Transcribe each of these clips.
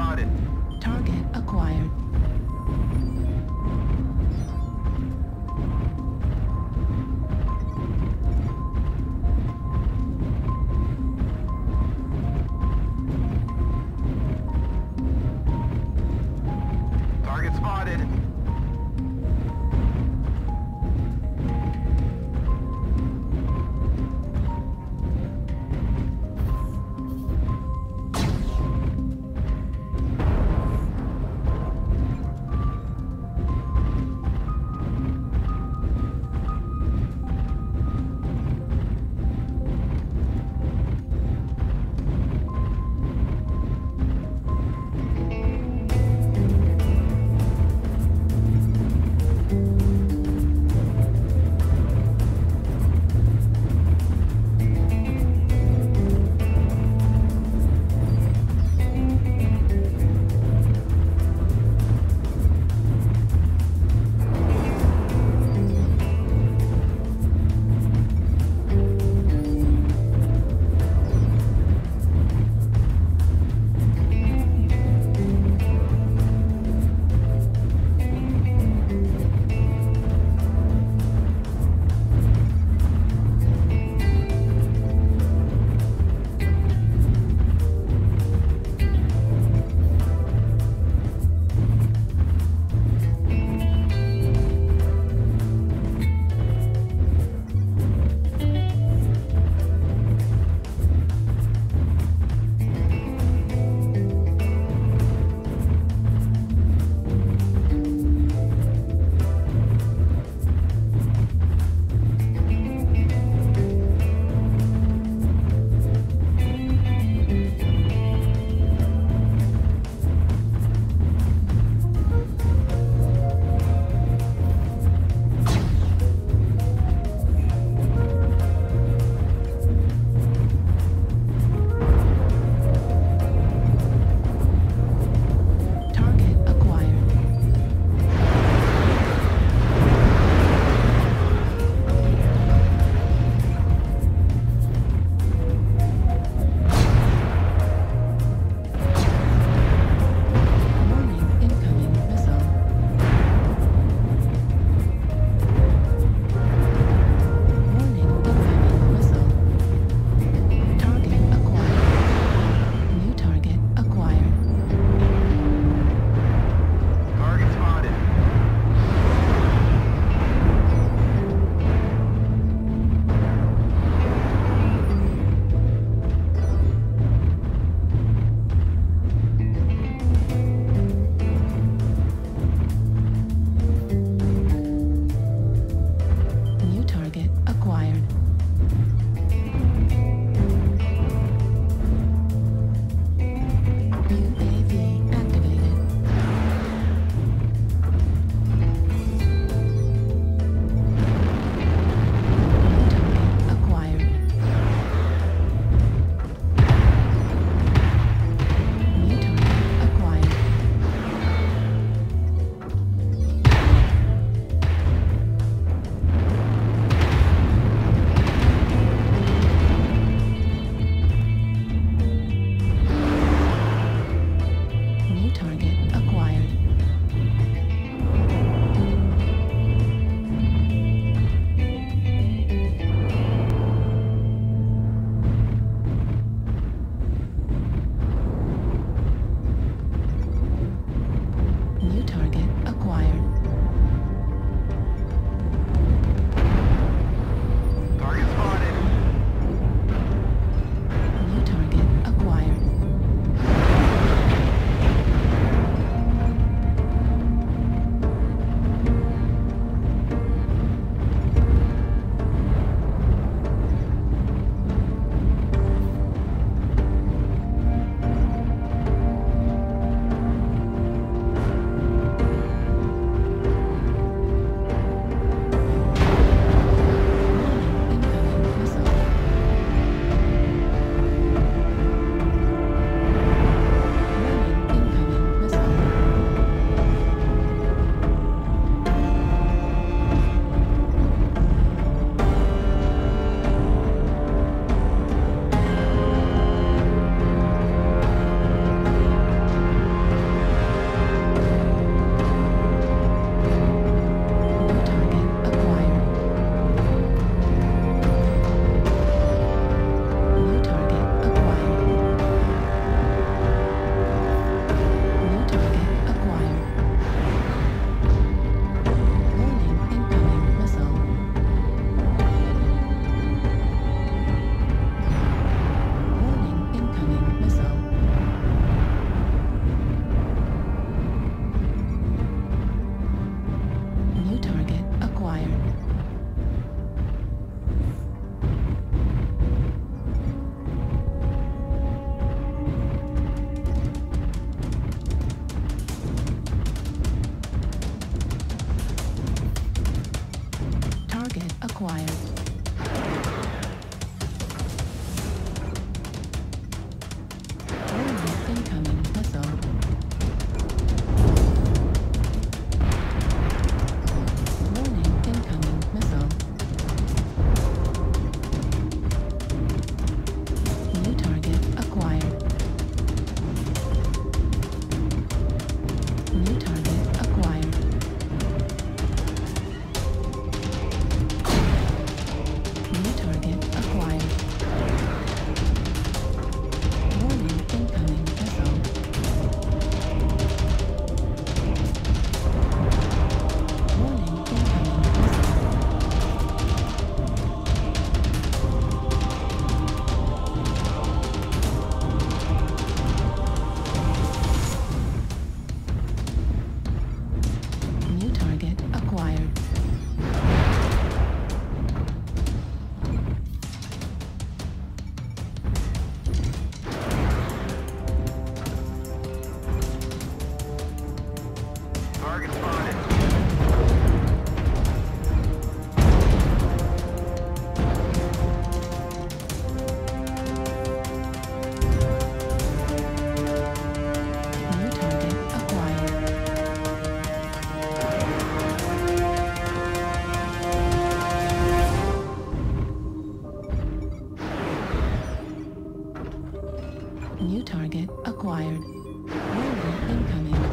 spotted. Target acquired. target spotted. New target acquired. New target acquired. Warning incoming.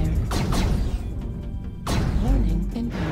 fire. Warning.